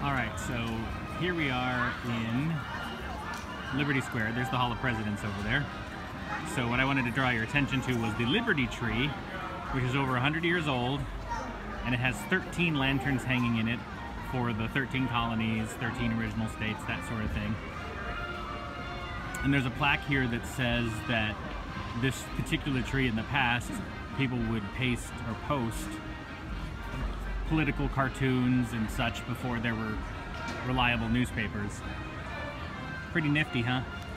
All right, so here we are in Liberty Square. There's the Hall of Presidents over there. So what I wanted to draw your attention to was the Liberty Tree, which is over 100 years old, and it has 13 lanterns hanging in it for the 13 colonies, 13 original states, that sort of thing. And there's a plaque here that says that this particular tree in the past, people would paste or post political cartoons and such before there were reliable newspapers. Pretty nifty, huh?